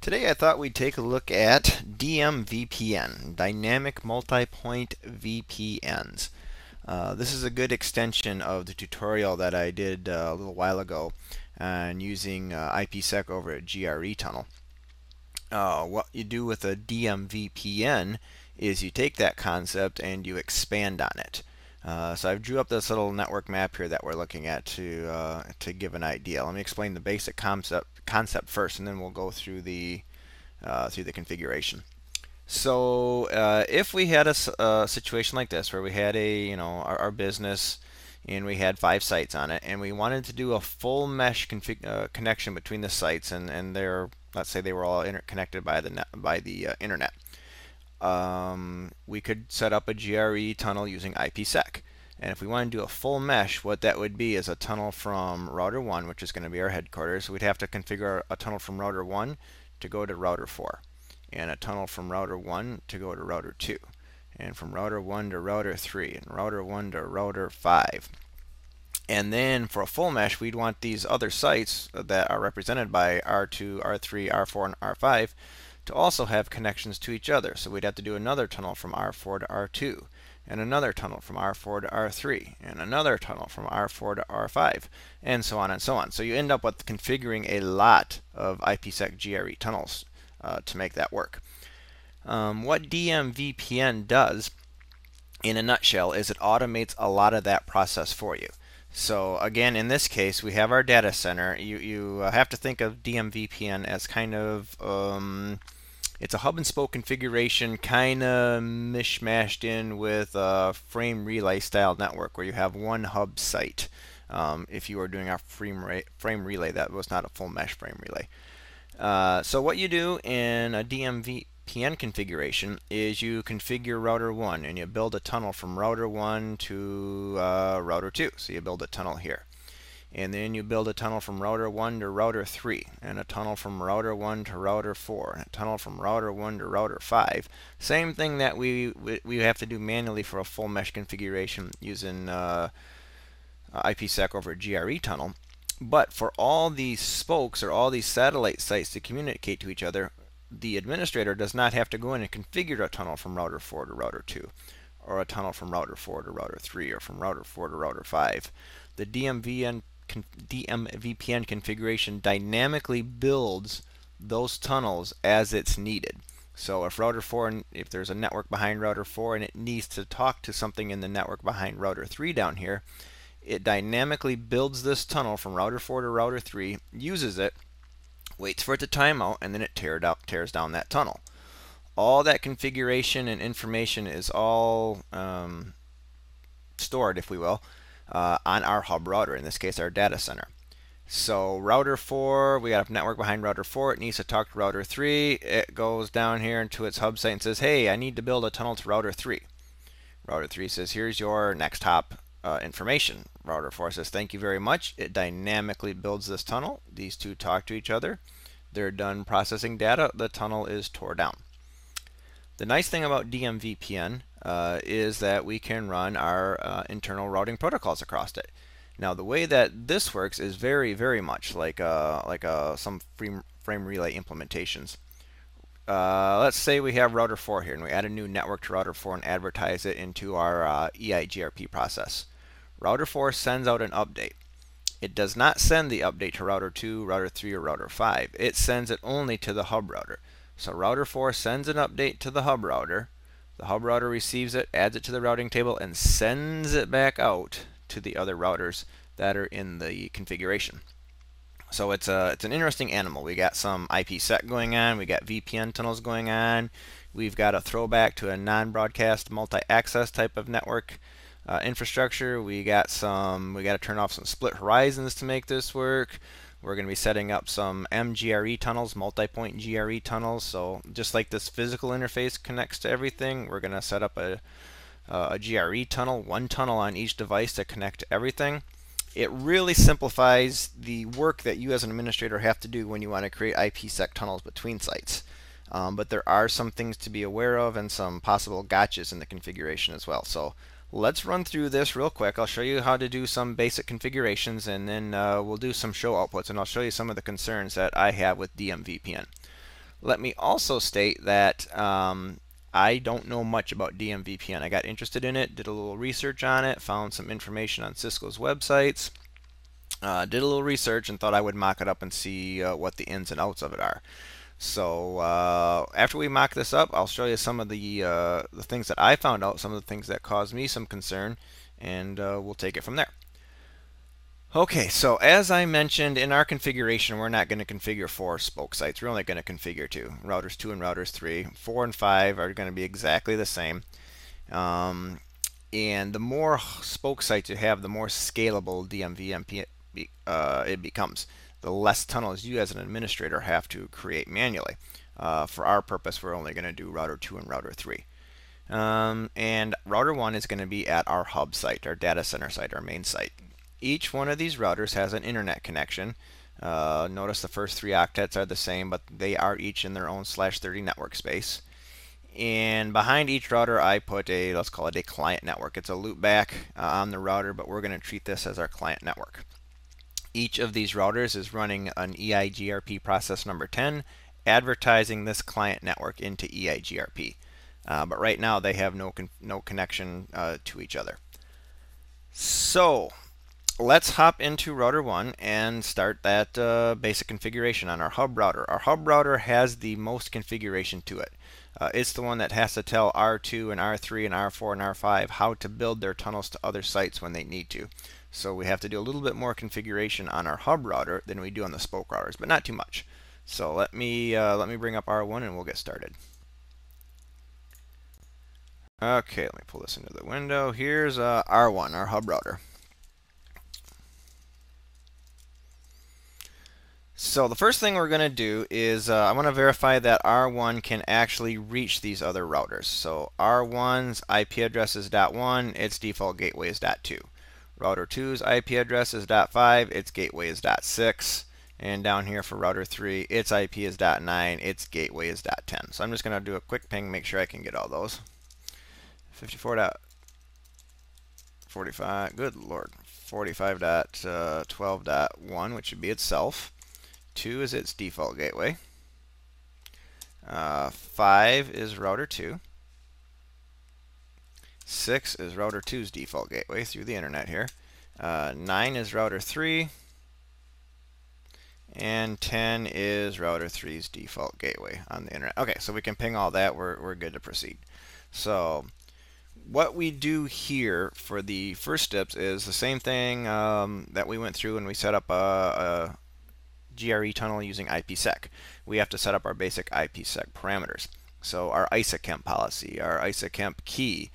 Today I thought we'd take a look at DMVPN, Dynamic Multipoint VPNs. Uh, this is a good extension of the tutorial that I did uh, a little while ago on using uh, IPsec over at GRE Tunnel. Uh, what you do with a DMVPN is you take that concept and you expand on it. Uh, so I've drew up this little network map here that we're looking at to uh, to give an idea. Let me explain the basic concept concept first, and then we'll go through the uh, through the configuration. So uh, if we had a, a, situation like this where we had a you know our, our, business and we had five sites on it and we wanted to do a full mesh uh, connection between the sites and and they're let's say they were all interconnected by the net, by the uh, internet um, we could set up a GRE tunnel using IPsec and if we want to do a full mesh, what that would be is a tunnel from router 1, which is going to be our headquarters. We'd have to configure a tunnel from router 1 to go to router 4, and a tunnel from router 1 to go to router 2, and from router 1 to router 3, and router 1 to router 5. And then for a full mesh, we'd want these other sites that are represented by R2, R3, R4, and R5 to also have connections to each other. So we'd have to do another tunnel from R4 to R2 and another tunnel from R4 to R3, and another tunnel from R4 to R5, and so on and so on. So you end up with configuring a lot of IPsec GRE tunnels uh, to make that work. Um, what DMVPN does, in a nutshell, is it automates a lot of that process for you. So again, in this case, we have our data center. You, you have to think of DMVPN as kind of um, it's a hub and spoke configuration, kind of mishmashed in with a frame relay style network where you have one hub site. Um, if you are doing a frame, frame relay, that was not a full mesh frame relay. Uh, so what you do in a DMVPN configuration is you configure router 1 and you build a tunnel from router 1 to uh, router 2. So you build a tunnel here and then you build a tunnel from router 1 to router 3 and a tunnel from router 1 to router 4 and a tunnel from router 1 to router 5 same thing that we we have to do manually for a full mesh configuration using uh, IPsec over GRE tunnel. But for all these spokes or all these satellite sites to communicate to each other the administrator does not have to go in and configure a tunnel from router 4 to router 2 or a tunnel from router 4 to router 3 or from router 4 to router 5 the DMVN DMVPN configuration dynamically builds those tunnels as it's needed. So if router 4, if there's a network behind router 4 and it needs to talk to something in the network behind router 3 down here, it dynamically builds this tunnel from router 4 to router 3, uses it, waits for it to time out, and then it tear out, tears down that tunnel. All that configuration and information is all um, stored, if we will, uh, on our hub router, in this case our data center. So router 4, we got a network behind router 4, it needs to talk to router 3, it goes down here into its hub site and says, hey, I need to build a tunnel to router 3. Router 3 says, here's your next hop uh, information. Router 4 says, thank you very much. It dynamically builds this tunnel. These two talk to each other. They're done processing data. The tunnel is tore down. The nice thing about DMVPN uh, is that we can run our uh, internal routing protocols across it. Now the way that this works is very, very much like uh, like uh, some frame, frame relay implementations. Uh, let's say we have router 4 here and we add a new network to router 4 and advertise it into our uh, EIGRP process. Router 4 sends out an update. It does not send the update to router 2, router 3, or router 5. It sends it only to the hub router. So router 4 sends an update to the hub router. The hub router receives it, adds it to the routing table, and sends it back out to the other routers that are in the configuration. So it's a it's an interesting animal. We got some IPsec going on, we got VPN tunnels going on, we've got a throwback to a non-broadcast multi-access type of network uh, infrastructure. We got some we got to turn off some split horizons to make this work. We're going to be setting up some MGRE tunnels, multi-point GRE tunnels. So just like this physical interface connects to everything, we're going to set up a, a GRE tunnel, one tunnel on each device to connect to everything. It really simplifies the work that you as an administrator have to do when you want to create IPsec tunnels between sites. Um, but there are some things to be aware of and some possible gotchas in the configuration as well. So let's run through this real quick. I'll show you how to do some basic configurations and then uh, we'll do some show outputs and I'll show you some of the concerns that I have with DMVPN. Let me also state that um, I don't know much about DMVPN. I got interested in it, did a little research on it, found some information on Cisco's websites, uh, did a little research, and thought I would mock it up and see uh, what the ins and outs of it are. So uh, after we mock this up, I'll show you some of the uh, the things that I found out, some of the things that caused me some concern, and uh, we'll take it from there. Okay, so as I mentioned in our configuration, we're not going to configure four spoke sites. We're only going to configure two. Routers 2 and routers 3. 4 and 5 are going to be exactly the same. Um, and the more spoke sites you have, the more scalable DMVPN uh, it becomes. The less tunnels you as an administrator have to create manually. Uh, for our purpose, we're only going to do router 2 and router 3. Um, and router 1 is going to be at our hub site, our data center site, our main site. Each one of these routers has an internet connection. Uh, notice the first three octets are the same, but they are each in their own slash 30 network space. And behind each router, I put a, let's call it a client network. It's a loopback uh, on the router, but we're going to treat this as our client network. Each of these routers is running an EIGRP process number 10, advertising this client network into EIGRP. Uh, but right now, they have no, con no connection uh, to each other. So, let's hop into router 1 and start that uh, basic configuration on our hub router. Our hub router has the most configuration to it. Uh, it's the one that has to tell R2 and R3 and R4 and R5 how to build their tunnels to other sites when they need to. So we have to do a little bit more configuration on our hub router than we do on the spoke routers, but not too much. So let me uh, let me bring up R1 and we'll get started. Okay, let me pull this into the window. Here's uh, R1, our hub router. So the first thing we're going to do is uh, I want to verify that R1 can actually reach these other routers. So R1's IP address is .1, its default gateway is .2. Router 2's IP address is .5, its gateway is .6. And down here for router 3, its IP is .9, its gateway is .10. So I'm just going to do a quick ping, make sure I can get all those. 54.45, good lord, 45.12.1, which would be itself. 2 is its default gateway. Uh, 5 is router 2. 6 is router 2's default gateway through the internet here. Uh, 9 is router 3. And 10 is router 3's default gateway on the internet. Okay, so we can ping all that. We're, we're good to proceed. So what we do here for the first steps is the same thing um, that we went through when we set up a, a GRE tunnel using IPsec. We have to set up our basic IPsec parameters. So our ISAKMP policy, our ISAKMP key,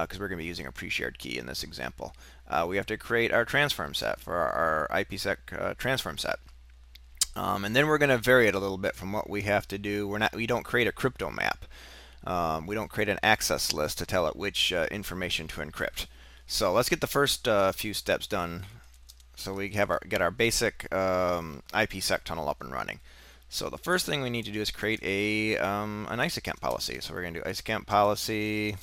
because uh, we're going to be using a pre-shared key in this example. Uh, we have to create our transform set for our, our IPsec uh, transform set. Um, and then we're going to vary it a little bit from what we have to do. We're not, we don't create a crypto map. Um, we don't create an access list to tell it which uh, information to encrypt. So let's get the first uh, few steps done so we have our get our basic um, IPsec tunnel up and running. So the first thing we need to do is create a um, an ISAKMP policy. So we're going to do ISAKMP policy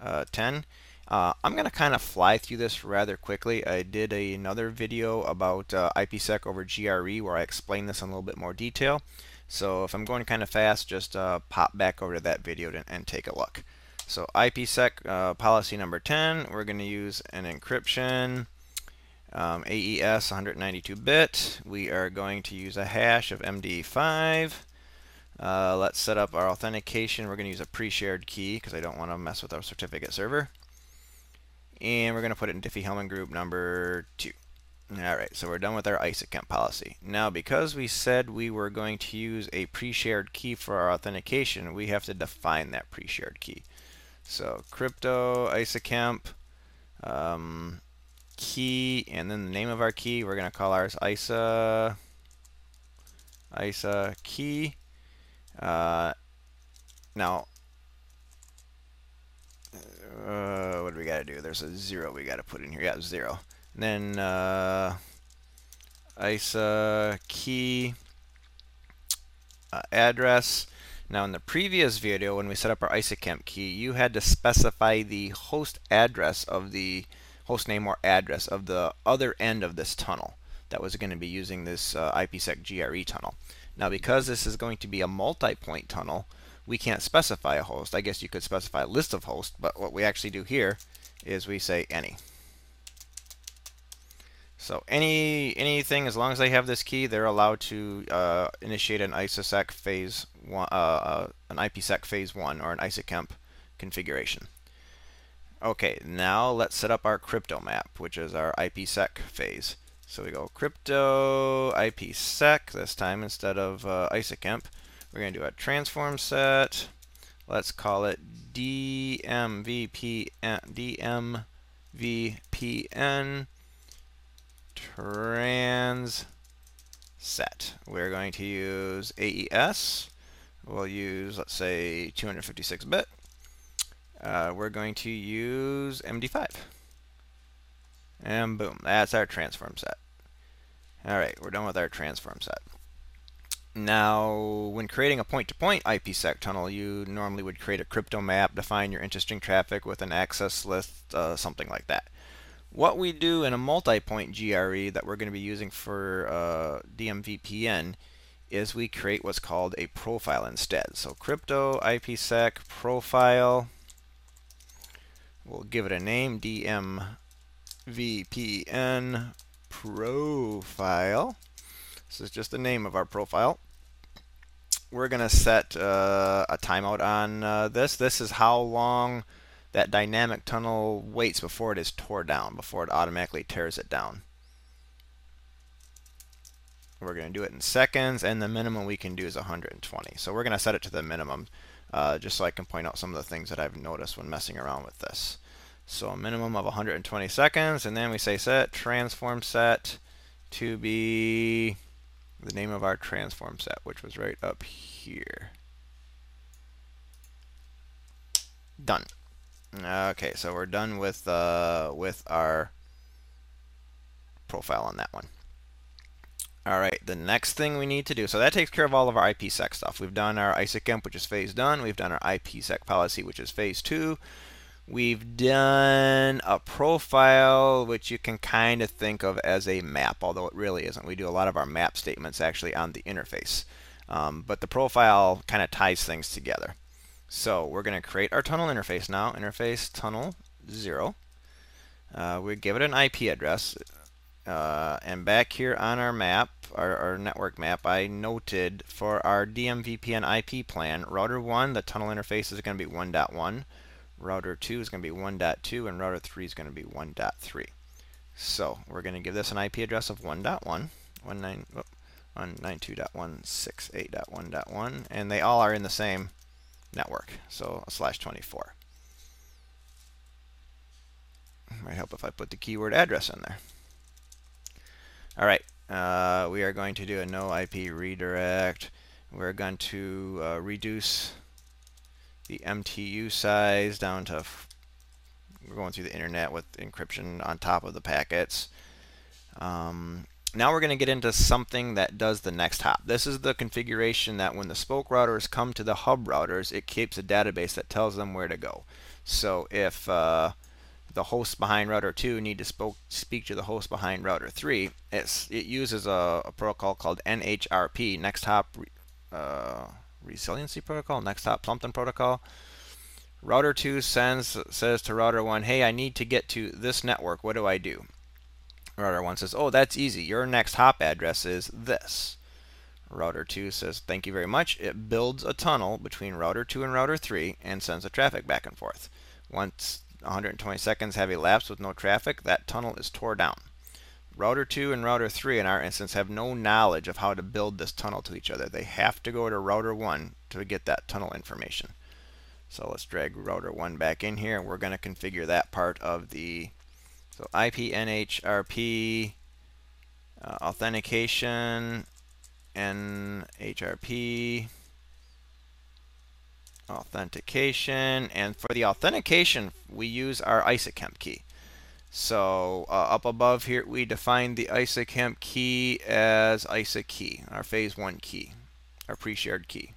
10. Uh, I'm going to kind of fly through this rather quickly. I did a, another video about uh, IPsec over GRE where I explain this in a little bit more detail. So if I'm going kind of fast, just uh, pop back over to that video to, and take a look. So IPsec uh, policy number 10, we're going to use an encryption um, AES 192-bit. We are going to use a hash of MD5. Uh, let's set up our authentication. We're going to use a pre-shared key because I don't want to mess with our certificate server. And we're going to put it in Diffie-Hellman group number 2. Alright, so we're done with our ISAKMP policy. Now, because we said we were going to use a pre-shared key for our authentication, we have to define that pre-shared key. So, crypto, ISAKMP, um, key, and then the name of our key. We're going to call ours ISA, ISA key. Uh, now, uh, what do we got to do? There's a zero we got to put in here. Yeah, zero. And then uh, ISA key uh, address. Now in the previous video when we set up our ISAKMP key, you had to specify the host address of the host name or address of the other end of this tunnel that was going to be using this uh, IPsec GRE tunnel. Now because this is going to be a multi-point tunnel, we can't specify a host. I guess you could specify a list of hosts, but what we actually do here is we say any. So any anything, as long as they have this key, they're allowed to uh, initiate an ISOSEC phase one, uh, uh, an IPsec phase one, or an ISAKMP configuration. Okay, now let's set up our crypto map, which is our IPsec phase. So we go crypto IPsec this time instead of uh. We're going to do a transform set. Let's call it DMVPN, DMVPN trans set. We're going to use AES. We'll use, let's say, 256-bit. Uh, we're going to use MD5. And boom, that's our transform set. Alright, we're done with our transform set. Now, when creating a point-to-point -point IPsec tunnel, you normally would create a crypto map, to define your interesting traffic with an access list, uh, something like that. What we do in a multi-point GRE that we're going to be using for uh, DMVPN is we create what's called a profile instead. So crypto IPsec profile, we'll give it a name, DMVPN profile. This is just the name of our profile. We're going to set uh, a timeout on uh, this. This is how long that dynamic tunnel waits before it is tore down, before it automatically tears it down. We're going to do it in seconds, and the minimum we can do is 120. So we're going to set it to the minimum, uh, just so I can point out some of the things that I've noticed when messing around with this. So a minimum of 120 seconds, and then we say set transform set to be the name of our transform set, which was right up here. Done. Okay, so we're done with uh, with our profile on that one. All right, the next thing we need to do, so that takes care of all of our IPsec stuff. We've done our ISAKMP, which is phase done. We've done our IPsec policy, which is phase two. We've done a profile, which you can kind of think of as a map, although it really isn't. We do a lot of our map statements actually on the interface. Um, but the profile kind of ties things together. So we're going to create our tunnel interface now. Interface tunnel 0. Uh, we give it an IP address. Uh, and back here on our map, our, our, network map, I noted for our DMVPN IP plan, router 1, the tunnel interface is going to be 1.1. Router 2 is going to be 1.2, and router 3 is going to be 1.3. So we're going to give this an IP address of 1.1, 192.168.1.1, and they all are in the same network. So slash 24. Might help if I put the keyword address in there. All right, uh, we are going to do a no IP redirect. We're going to uh, reduce the MTU size down to, we're going through the internet with encryption on top of the packets. Um, now we're going to get into something that does the next hop. This is the configuration that when the spoke routers come to the hub routers, it keeps a database that tells them where to go. So if uh, the host behind router 2 need to spoke, speak to the host behind router 3, it uses a, a, protocol called NHRP, Next Hop uh, Resiliency Protocol, Next Hop something protocol. Router 2 sends says to router 1, hey, I need to get to this network. What do I do? Router 1 says, oh, that's easy. Your next hop address is this. Router 2 says, thank you very much. It builds a tunnel between router 2 and router 3 and sends the traffic back and forth. Once 120 seconds have elapsed with no traffic, that tunnel is tore down. Router 2 and router 3 in our instance have no knowledge of how to build this tunnel to each other. They have to go to router 1 to get that tunnel information. So let's drag router 1 back in here and we're going to configure that part of the so IPNHRP uh, authentication NHRP authentication and for the authentication we use our ISAKMP key. So uh, up above here we define the ISAKMP key as ISA key, our phase 1 key, our pre-shared key.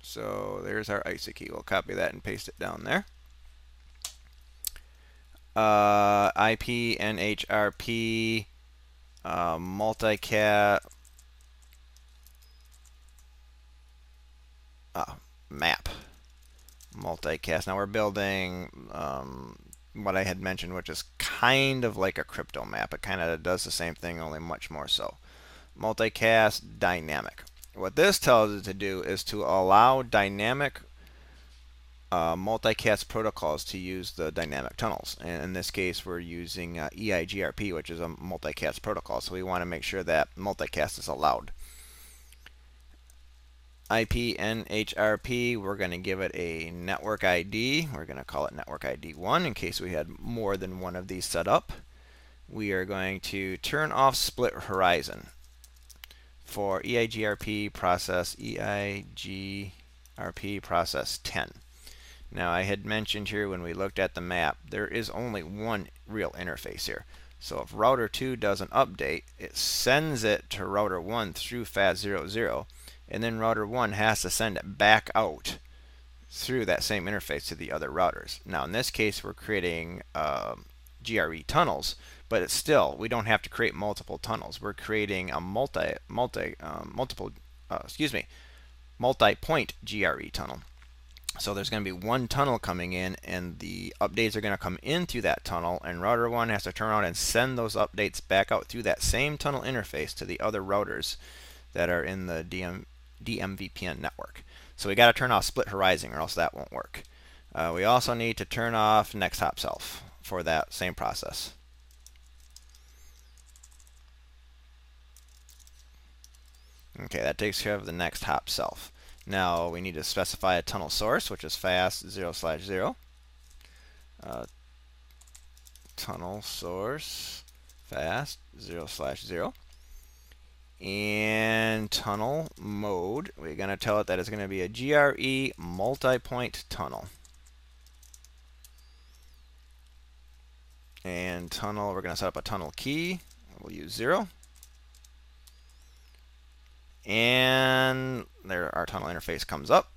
So there's our ISA key. We'll copy that and paste it down there uh, IP, NHRP, uh, multicat, uh, map multicast. Now we're building um, what I had mentioned, which is kind of like a crypto map. It kind of does the same thing, only much more so. Multicast dynamic. What this tells it to do is to allow dynamic uh, multicast protocols to use the dynamic tunnels. And in this case, we're using uh, EIGRP, which is a multicast protocol. So we want to make sure that multicast is allowed. IPNHRP, we're going to give it a network ID. We're going to call it network ID 1 in case we had more than one of these set up. We are going to turn off split horizon for EIGRP process EIGRP process 10. Now I had mentioned here when we looked at the map, there is only one real interface here. So if router 2 does an update, it sends it to router 1 through FAT00 and then router 1 has to send it back out through that same interface to the other routers. Now in this case we're creating uh, GRE tunnels, but it's still we don't have to create multiple tunnels. We're creating a multi multi um, multiple uh, excuse me multi-point GRE tunnel. So there's going to be one tunnel coming in and the updates are going to come in through that tunnel and router 1 has to turn around and send those updates back out through that same tunnel interface to the other routers that are in the DM DMVPN network. So we got to turn off split horizon or else that won't work. Uh, we also need to turn off next hop self for that same process. Okay, that takes care of the next hop self. Now we need to specify a tunnel source, which is fast 0 slash 0. Uh, tunnel source fast 0 slash 0 and tunnel mode, we're going to tell it that it's going to be a GRE multi-point tunnel. And tunnel, we're going to set up a tunnel key. We'll use 0. And there our tunnel interface comes up.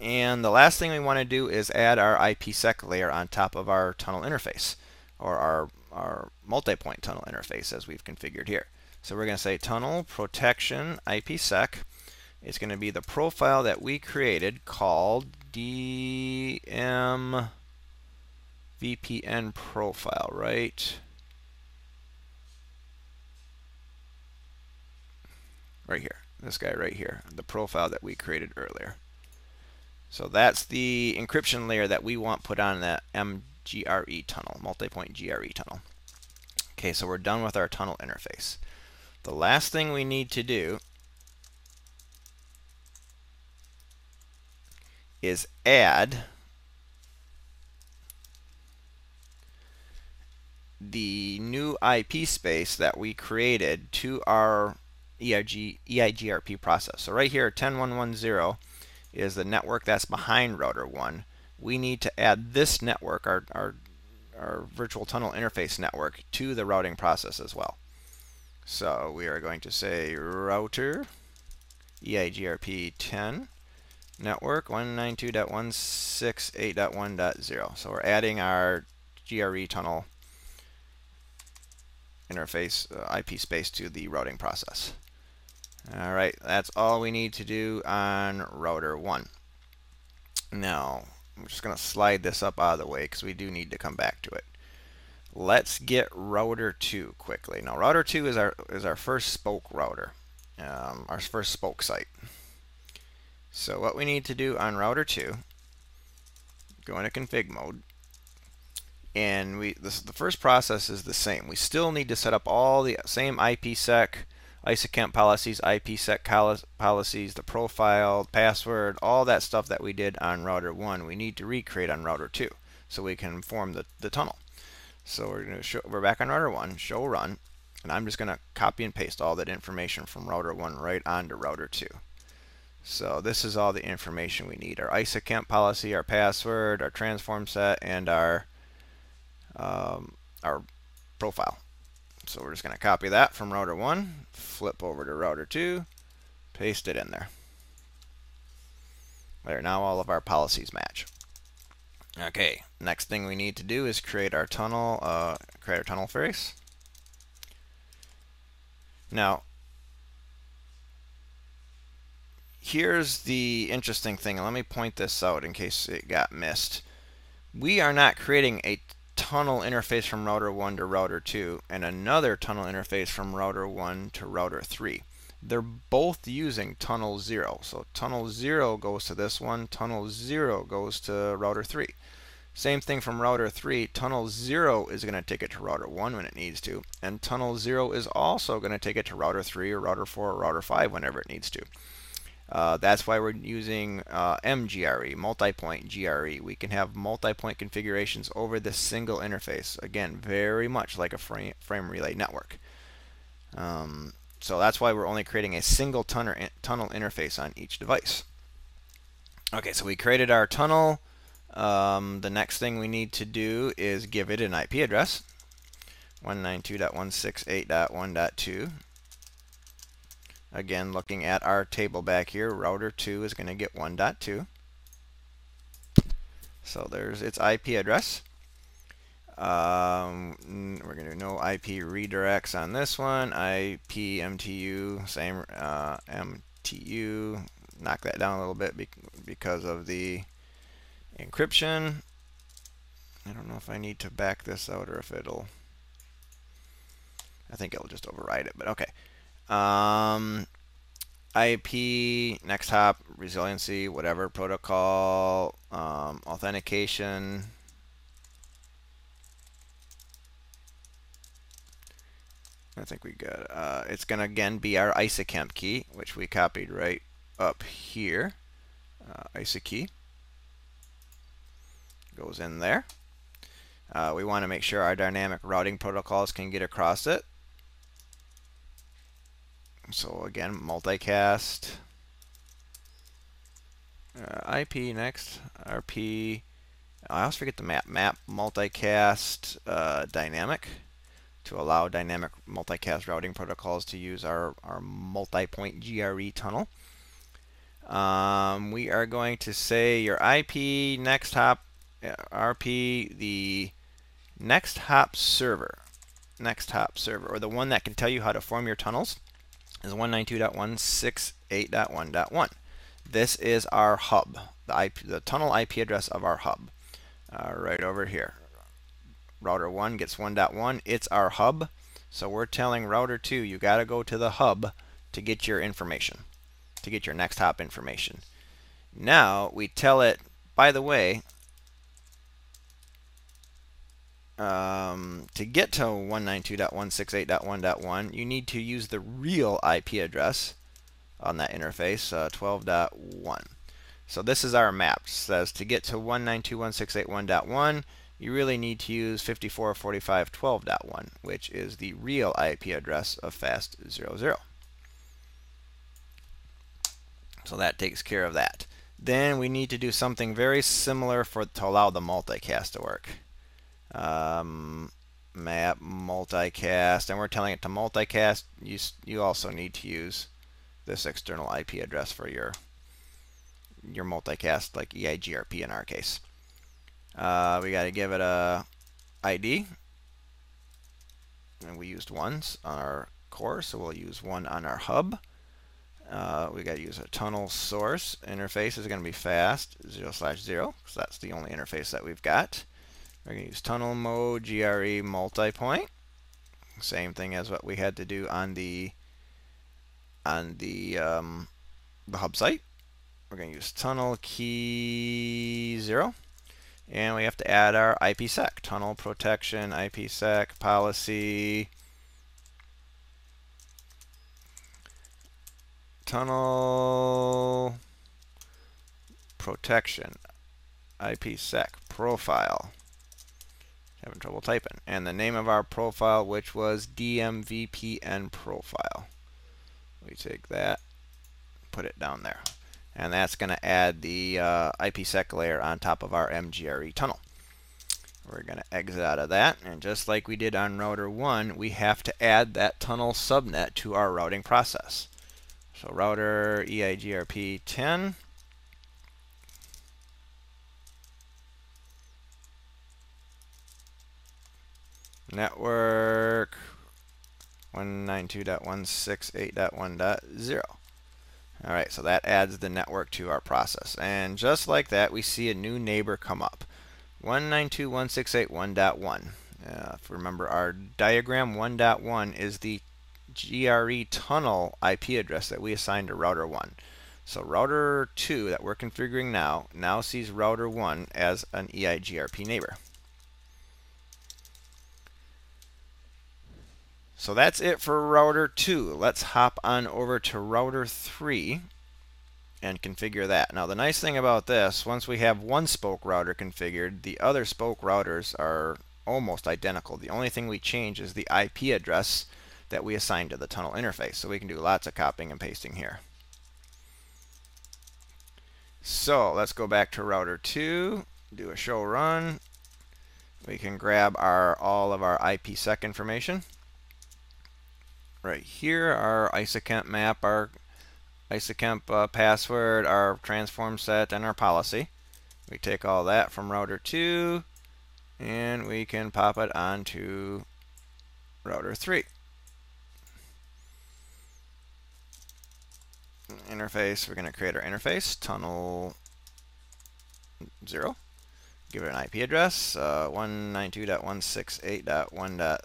And the last thing we want to do is add our IPsec layer on top of our tunnel interface, or our, our multi-point tunnel interface as we've configured here. So we're going to say tunnel protection IPsec. It's going to be the profile that we created called DM VPN profile, right? Right here. This guy right here. The profile that we created earlier. So that's the encryption layer that we want put on that MGRE tunnel, multi-point GRE tunnel. Okay, so we're done with our tunnel interface. The last thing we need to do is add the new IP space that we created to our EIG, EIGRP process. So right here, 10110 is the network that's behind router 1. We need to add this network, our, our, our virtual tunnel interface network, to the routing process as well. So we are going to say router EIGRP 10 network 192.168.1.0. So we're adding our GRE tunnel interface uh, IP space to the routing process. All right, that's all we need to do on router 1. Now, I'm just going to slide this up out of the way because we do need to come back to it. Let's get router 2 quickly. Now router 2 is our is our first spoke router, um, our first spoke site. So what we need to do on router 2, go into config mode, and we this the first process is the same. We still need to set up all the same IPsec, ISAKMP policies, IPsec policies, the profile, password, all that stuff that we did on router 1. We need to recreate on router 2 so we can form the, the tunnel. So we're going to show, we're back on router 1, show run, and I'm just going to copy and paste all that information from router 1 right onto router 2. So this is all the information we need. Our ISAKMP policy, our password, our transform set, and our um, our profile. So we're just going to copy that from router 1, flip over to router 2, paste it in there. There, now all of our policies match. Okay, next thing we need to do is create our tunnel, uh, create our tunnel face. Now, here's the interesting thing. Let me point this out in case it got missed. We are not creating a tunnel interface from router 1 to router 2 and another tunnel interface from router 1 to router 3. They're both using tunnel 0. So tunnel 0 goes to this one, tunnel 0 goes to router 3. Same thing from router 3. Tunnel 0 is going to take it to router 1 when it needs to. And tunnel 0 is also going to take it to router 3 or router 4 or router 5 whenever it needs to. Uh, that's why we're using uh, MGRE, multi-point GRE. We can have multi-point configurations over this single interface. Again, very much like a frame, frame relay network. Um, so that's why we're only creating a single tunnel, tunnel interface on each device. Okay, so we created our tunnel. Um, the next thing we need to do is give it an IP address. 192.168.1.2. Again, looking at our table back here, router 2 is going to get 1.2. So there's its IP address. Um, we're going to do no IP redirects on this one. IP MTU, same uh, MTU. Knock that down a little bit because of the encryption. I don't know if I need to back this out or if it'll. I think it'll just override it, but okay. Um, IP, next hop, resiliency, whatever, protocol, um, authentication. I think we got, uh, it's going to again be our ISAKMP key, which we copied right up here. Uh, key goes in there. Uh, we want to make sure our dynamic routing protocols can get across it. So again, multicast. Uh, IP next, RP. I always forget the map. Map multicast uh, dynamic to allow dynamic multicast routing protocols to use our, our multi-point GRE tunnel. Um, we are going to say your IP next hop uh, RP the next hop server. Next hop server or the one that can tell you how to form your tunnels is 192.168.1.1 this is our hub the IP the tunnel IP address of our hub uh, right over here router 1 gets 1.1 it's our hub. So we're telling router 2 you got to go to the hub to get your information to get your next hop information. Now we tell it by the way um, to get to 192.168.1.1 you need to use the real IP address on that interface uh, 12.1 so this is our map. It says to get to 192.168.1.1 you really need to use 5445.12.1, which is the real IP address of FAST00. So that takes care of that. Then we need to do something very similar for to allow the multicast to work. Um, map multicast, and we're telling it to multicast. You you also need to use this external IP address for your your multicast, like EIGRP in our case. Uh, we got to give it a ID. And we used ones on our core, so we'll use one on our hub. Uh, we got to use a tunnel source. Interface is going to be fast, 0 slash 0, because that's the only interface that we've got. We're going to use tunnel mode, GRE multipoint. Same thing as what we had to do on the on the um, the hub site. We're going to use tunnel key 0. And we have to add our IPsec, tunnel protection, IPsec policy, tunnel protection, IPsec profile. Having trouble typing. And the name of our profile, which was DMVPN profile. We take that, put it down there and that's going to add the uh, IPsec layer on top of our MGRE tunnel. We're going to exit out of that, and just like we did on router 1, we have to add that tunnel subnet to our routing process. So router EIGRP 10. Network 192.168.1.0. All right, so that adds the network to our process. And just like that, we see a new neighbor come up. 192.168.1.1. Uh, if you remember our diagram, 1.1 is the GRE tunnel IP address that we assigned to router 1. So router 2 that we're configuring now, now sees router 1 as an EIGRP neighbor. So that's it for router 2. Let's hop on over to router 3 and configure that. Now the nice thing about this, once we have one spoke router configured, the other spoke routers are almost identical. The only thing we change is the IP address that we assign to the tunnel interface. So we can do lots of copying and pasting here. So let's go back to router 2, do a show run. We can grab our all of our IPsec information right here, our ISAKMP map, our ISAKMP uh, password, our transform set, and our policy. We take all that from router 2, and we can pop it onto router 3. Interface, we're going to create our interface, tunnel 0. Give it an IP address, uh, 192.168.1.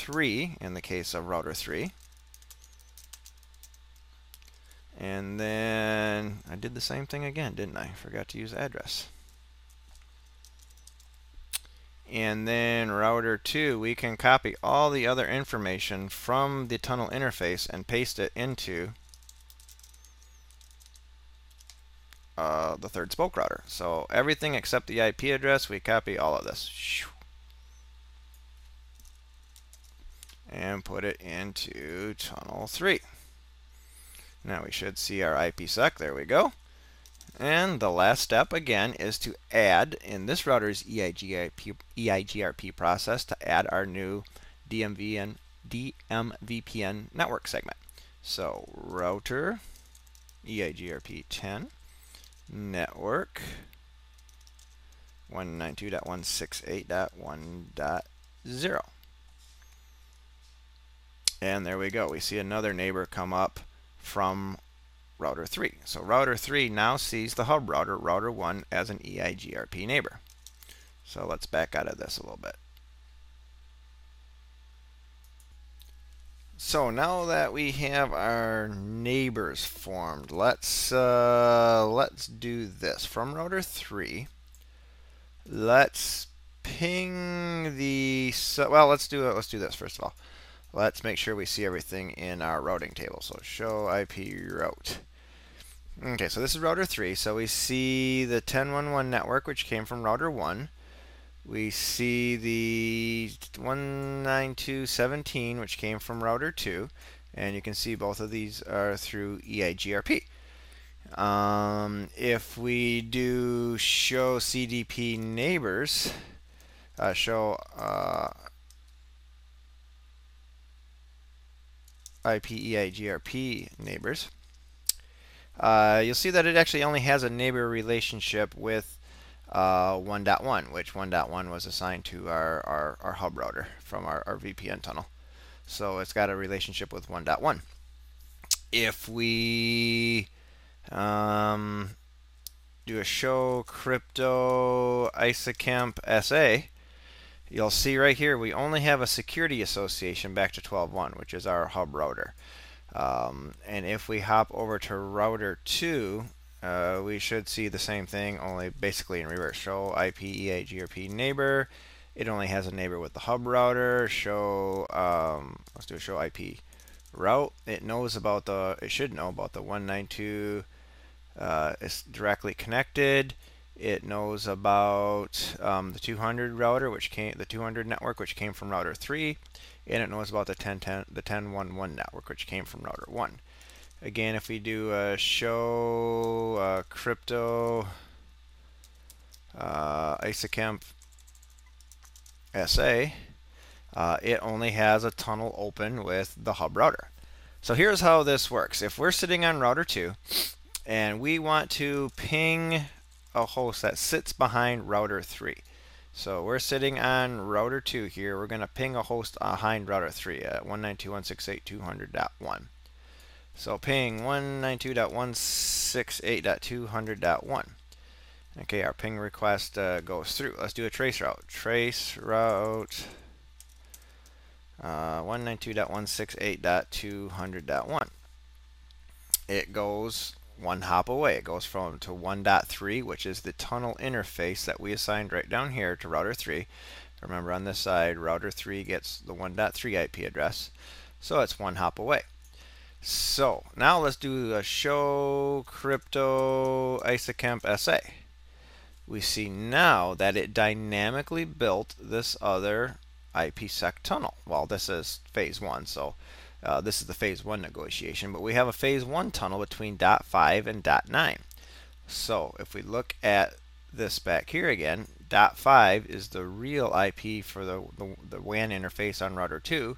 3 in the case of router 3. And then I did the same thing again, didn't I? Forgot to use address. And then router 2, we can copy all the other information from the tunnel interface and paste it into uh, the third spoke router. So everything except the IP address, we copy all of this and put it into tunnel 3. Now we should see our IPsec. There we go. And the last step again is to add in this router's EIGRP, EIGRP process to add our new DMVPN network segment. So router EIGRP 10 network 192.168.1.0. And there we go. We see another neighbor come up from router 3. So router 3 now sees the hub router, router 1, as an EIGRP neighbor. So let's back out of this a little bit. So now that we have our neighbors formed, let's uh, let's do this from router 3. Let's ping the well. Let's do it. Let's do this first of all. Let's make sure we see everything in our routing table. So show IP route. Okay, so this is router 3. So we see the 10.1.1 network, which came from router 1. We see the 192.17, which came from router 2. And you can see both of these are through EIGRP. Um, if we do show CDP neighbors, uh, show uh, IPEIGRP neighbors, uh, you'll see that it actually only has a neighbor relationship with uh, 1.1, which 1.1 was assigned to our, our, our hub router from our, our, VPN tunnel. So it's got a relationship with 1.1. If we um, do a show crypto ISAKMP SA, you'll see right here we only have a security association back to 12.1 which is our hub router. Um, and if we hop over to router 2 uh, we should see the same thing only basically in reverse. Show IP EIGRP neighbor. It only has a neighbor with the hub router. Show um, let's do a show IP route. It knows about the it should know about the 192 uh, it's directly connected it knows about um, the 200 router, which came the 200 network, which came from router 3, and it knows about the 1010 the 1011 network, which came from router 1. Again, if we do a show crypto uh, ISAKMP SA, uh, it only has a tunnel open with the hub router. So here's how this works. If we're sitting on router 2 and we want to ping a host that sits behind router 3. So we're sitting on router 2 here. We're going to ping a host behind router 3 at 192.168.200.1. So ping 192.168.200.1. Okay, our ping request uh, goes through. Let's do a trace route. Trace route uh, 192.168.200.1. It goes one hop away. It goes from to 1.3, which is the tunnel interface that we assigned right down here to router 3. Remember on this side, router 3 gets the 1.3 IP address. So it's one hop away. So now let's do a show crypto ISAKMP SA. We see now that it dynamically built this other IPsec tunnel. Well, this is phase one, so uh, this is the phase one negotiation, but we have a phase one tunnel between dot 5 and dot 9. So if we look at this back here again, dot 5 is the real IP for the, the, the WAN interface on router 2,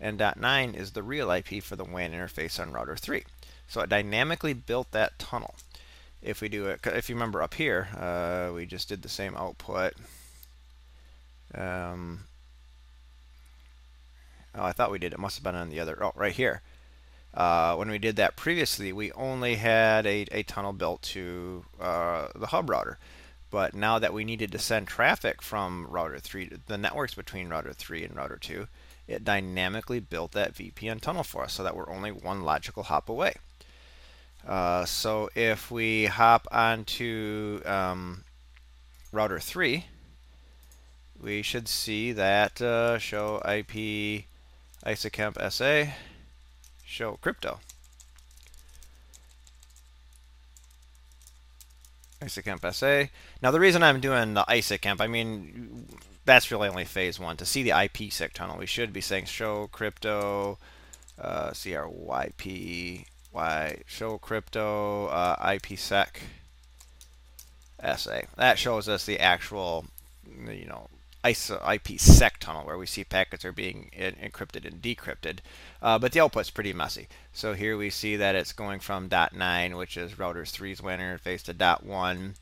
and dot 9 is the real IP for the WAN interface on router 3. So it dynamically built that tunnel. If we do it, if you remember up here, uh, we just did the same output. Um, oh, I thought we did. It must have been on the other. Oh, right here. Uh, when we did that previously, we only had a, a tunnel built to uh, the hub router. But now that we needed to send traffic from router 3 to the networks between router 3 and router 2, it dynamically built that VPN tunnel for us so that we're only one logical hop away. Uh, so if we hop onto um, router 3, we should see that uh, show IP ISAKMP SA, show crypto. ISAKMP SA. Now the reason I'm doing the ISAKMP, I mean, that's really only phase one. To see the IPsec tunnel, we should be saying show crypto, uh, show crypto, uh, IPsec SA. That shows us the actual, you know, IPsec tunnel where we see packets are being encrypted and decrypted. Uh, but the output's pretty messy. So here we see that it's going from dot .9, which is routers 3's WAN interface, to dot .1,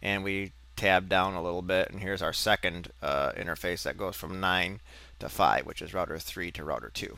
and we tab down a little bit, and here's our second uh, interface that goes from 9 to 5, which is router 3 to router 2.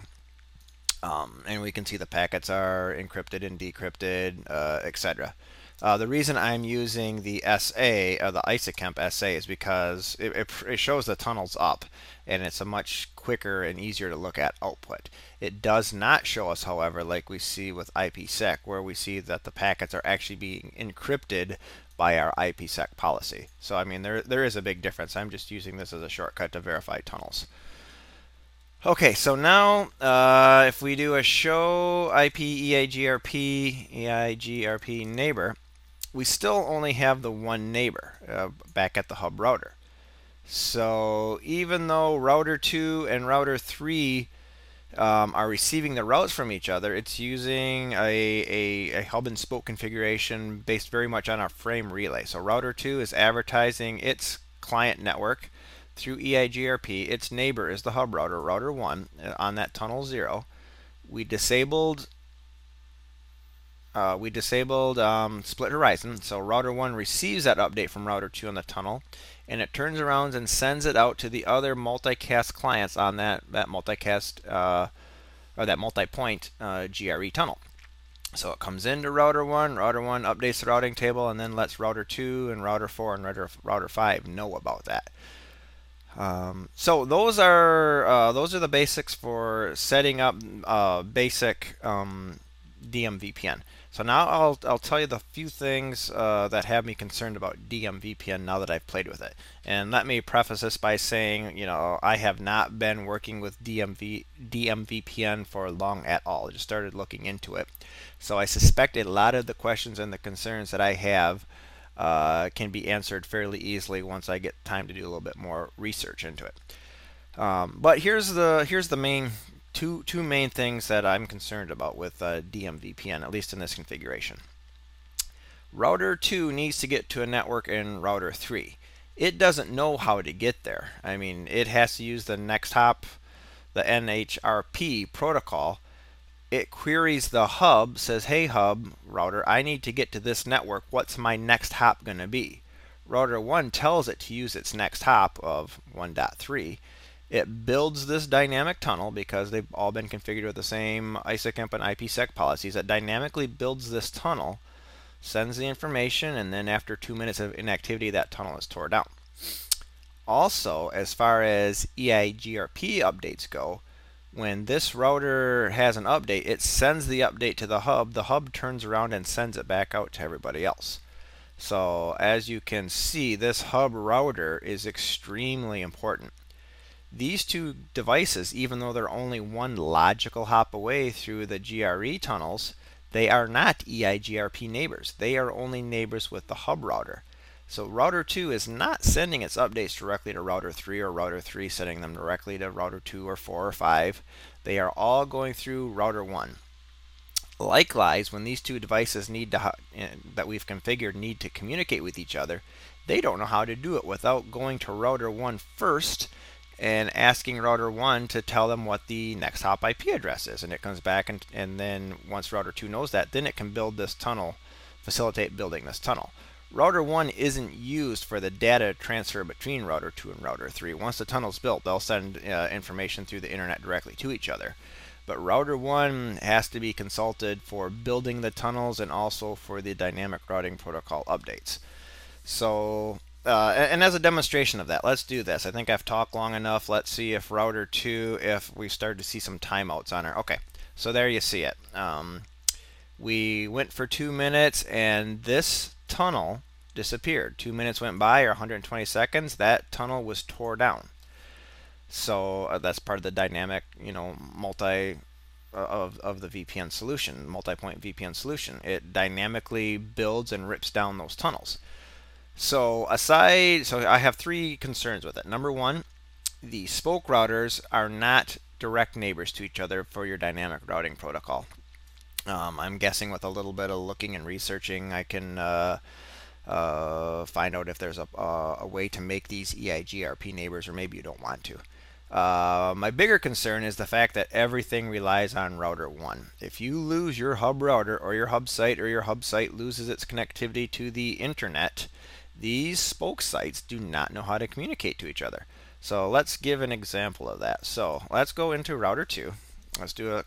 Um, and we can see the packets are encrypted and decrypted, uh, etc. Uh, the reason I'm using the SA, or the ISAKMP SA, is because it, it, it, shows the tunnels up, and it's a much quicker and easier to look at output. It does not show us, however, like we see with IPsec, where we see that the packets are actually being encrypted by our IPsec policy. So, I mean, there, there is a big difference. I'm just using this as a shortcut to verify tunnels. Okay, so now uh, if we do a show IP EIGRP, EIGRP neighbor, we still only have the one neighbor uh, back at the hub router. So even though router 2 and router 3 um, are receiving the routes from each other, it's using a, a, a, hub and spoke configuration based very much on our frame relay. So router 2 is advertising its client network through EIGRP. Its neighbor is the hub router, router 1, uh, on that tunnel 0. We disabled uh, we disabled um, split horizon. So router 1 receives that update from router 2 on the tunnel, and it turns around and sends it out to the other multicast clients on that, that multicast uh, or that multi-point uh, GRE tunnel. So it comes into router 1, router 1 updates the routing table, and then lets router 2 and router 4 and router, router 5 know about that. Um, so those are uh, those are the basics for setting up uh, basic um, DMVPN. So now I'll, I'll tell you the few things uh, that have me concerned about DMVPN now that I've played with it. And let me preface this by saying, you know, I have not been working with DMV, DMVPN for long at all. I just started looking into it. So I suspect a lot of the questions and the concerns that I have uh, can be answered fairly easily once I get time to do a little bit more research into it. Um, but here's the here's the main two two main things that I'm concerned about with uh, DMVPN, at least in this configuration. Router 2 needs to get to a network in router 3. It doesn't know how to get there. I mean, it has to use the next hop, the NHRP protocol. It queries the hub, says, hey hub, router, I need to get to this network. What's my next hop going to be? Router 1 tells it to use its next hop of 1.3 It builds this dynamic tunnel because they've all been configured with the same ISAKMP and IPsec policies. It dynamically builds this tunnel, sends the information, and then after two minutes of inactivity, that tunnel is tore down. Also, as far as EIGRP updates go, when this router has an update, it sends the update to the hub. The hub turns around and sends it back out to everybody else. So as you can see, this hub router is extremely important. These two devices, even though they're only one logical hop away through the GRE tunnels, they are not EIGRP neighbors. They are only neighbors with the hub router. So router 2 is not sending its updates directly to router 3 or router 3 sending them directly to router 2 or 4 or 5. They are all going through router 1. Likewise, when these two devices need to eh, that we've configured need to communicate with each other, they don't know how to do it without going to router 1 first and asking router 1 to tell them what the next hop IP address is. And it comes back, and, and then once router 2 knows that, then it can build this tunnel, facilitate building this tunnel. Router 1 isn't used for the data transfer between router 2 and router 3. Once the tunnel's built, they'll send uh, information through the internet directly to each other. But router 1 has to be consulted for building the tunnels and also for the dynamic routing protocol updates. So uh, and as a demonstration of that, let's do this. I think I've talked long enough. Let's see if router 2, if we start to see some timeouts on her. Okay, so there you see it. Um, we went for two minutes, and this tunnel disappeared. Two minutes went by, or 120 seconds, that tunnel was tore down. So uh, that's part of the dynamic, you know, multi uh, of, of the VPN solution, multi-point VPN solution. It dynamically builds and rips down those tunnels. So aside, so I have three concerns with it. Number one, the spoke routers are not direct neighbors to each other for your dynamic routing protocol. Um, I'm guessing with a little bit of looking and researching, I can uh, uh, find out if there's a, uh, a way to make these EIGRP neighbors, or maybe you don't want to. Uh, my bigger concern is the fact that everything relies on router 1. If you lose your hub router or your hub site or your hub site loses its connectivity to the internet, these spoke sites do not know how to communicate to each other. So let's give an example of that. So let's go into router 2. Let's do a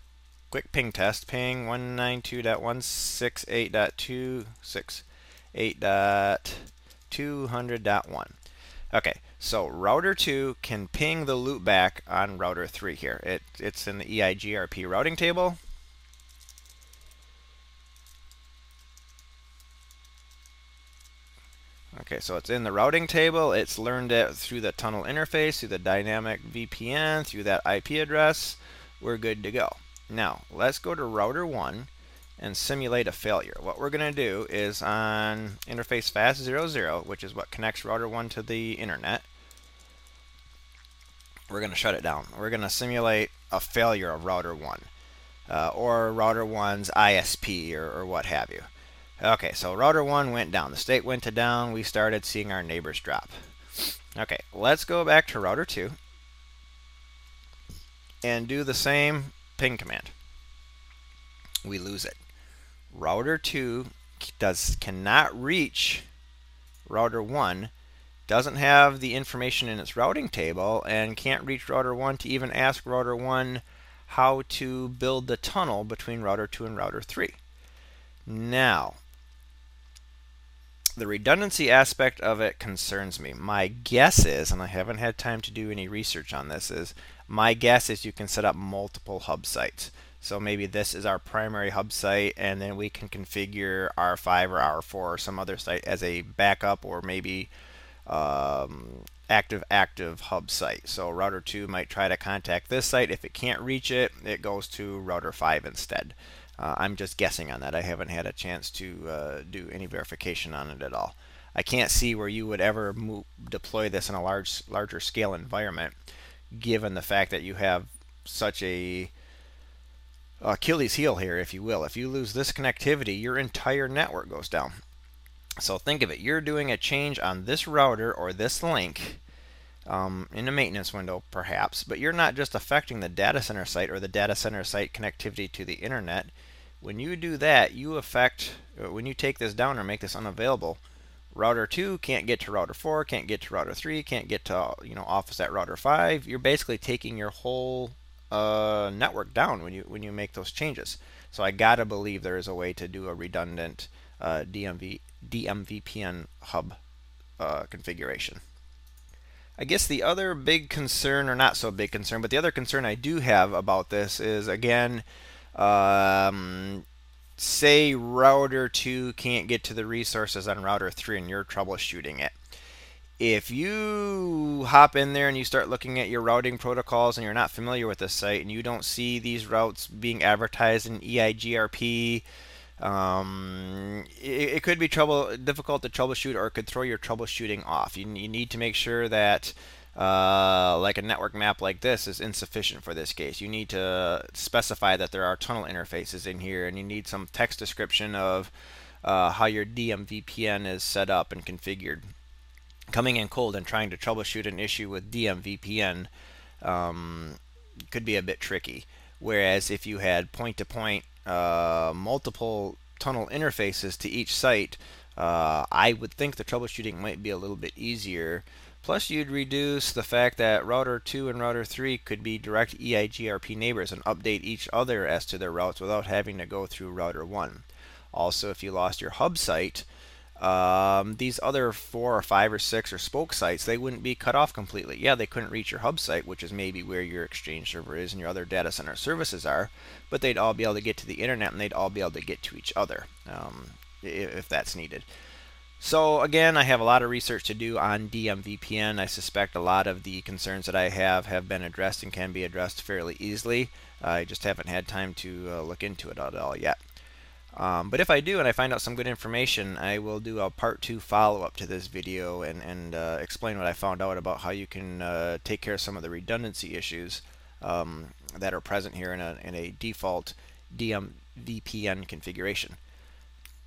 quick ping test. Ping 192.168.268.200.1. Okay, so router 2 can ping the loopback on router 3 here. It, it's in the EIGRP routing table. Okay, so it's in the routing table. It's learned it through the tunnel interface, through the dynamic VPN, through that IP address. We're good to go. Now, let's go to router 1 and simulate a failure. What we're going to do is on interface fast00, which is what connects router 1 to the internet, we're going to shut it down. We're going to simulate a failure of router 1 uh, or router 1's ISP or, or what have you. Okay, so router 1 went down. The state went to down. We started seeing our neighbors drop. Okay, let's go back to router 2 and do the same ping command. We lose it. Router 2 does cannot reach router 1 doesn't have the information in its routing table and can't reach router 1 to even ask router 1 how to build the tunnel between router 2 and router 3. Now, the redundancy aspect of it concerns me. My guess is, and I haven't had time to do any research on this, is my guess is you can set up multiple hub sites. So maybe this is our primary hub site, and then we can configure R5 or R4 or some other site as a backup or maybe um, active active hub site. So router 2 might try to contact this site. If it can't reach it, it goes to router 5 instead. Uh, I'm just guessing on that. I haven't had a chance to uh, do any verification on it at all. I can't see where you would ever deploy this in a large, larger scale environment, given the fact that you have such a Achilles heel here, if you will. If you lose this connectivity, your entire network goes down. So think of it. You're doing a change on this router or this link um, in a maintenance window, perhaps, but you're not just affecting the data center site or the data center site connectivity to the internet. When you do that, you affect, uh, when you take this down or make this unavailable, router 2 can't get to router 4, can't get to router 3, can't get to you know office at router 5. You're basically taking your whole uh, network down when you when you make those changes. So I gotta believe there is a way to do a redundant uh, DMV DMVPN hub uh, configuration. I guess the other big concern, or not so big concern, but the other concern I do have about this is again, um, say router 2 can't get to the resources on router 3 and you're troubleshooting it. If you hop in there and you start looking at your routing protocols and you're not familiar with the site and you don't see these routes being advertised in EIGRP, um, it, it, could be trouble difficult to troubleshoot or it could throw your troubleshooting off. You, you need to make sure that uh, like a network map like this is insufficient for this case. You need to specify that there are tunnel interfaces in here and you need some text description of uh, how your DMVPN is set up and configured. Coming in cold and trying to troubleshoot an issue with DMVPN um, could be a bit tricky. Whereas if you had point-to-point uh, multiple tunnel interfaces to each site, uh, I would think the troubleshooting might be a little bit easier Plus you'd reduce the fact that router 2 and router 3 could be direct EIGRP neighbors and update each other as to their routes without having to go through router 1. Also, if you lost your hub site, um, these other four or five or six or spoke sites, they wouldn't be cut off completely. Yeah, they couldn't reach your hub site, which is maybe where your exchange server is and your other data center services are, but they'd all be able to get to the internet and they'd all be able to get to each other um, if that's needed. So again, I have a lot of research to do on DMVPN. I suspect a lot of the concerns that I have have been addressed and can be addressed fairly easily. I just haven't had time to uh, look into it at all yet. Um, but if I do and I find out some good information, I will do a part two follow-up to this video and, and uh, explain what I found out about how you can uh, take care of some of the redundancy issues um, that are present here in a, in a default DMVPN configuration.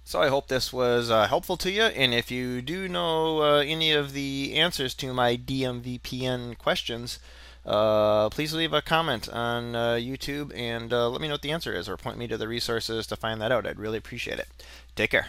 So I hope this was uh, helpful to you, and if you do know uh, any of the answers to my DMVPN questions, uh, please leave a comment on uh, YouTube and uh, let me know what the answer is, or point me to the resources to find that out. I'd really appreciate it. Take care.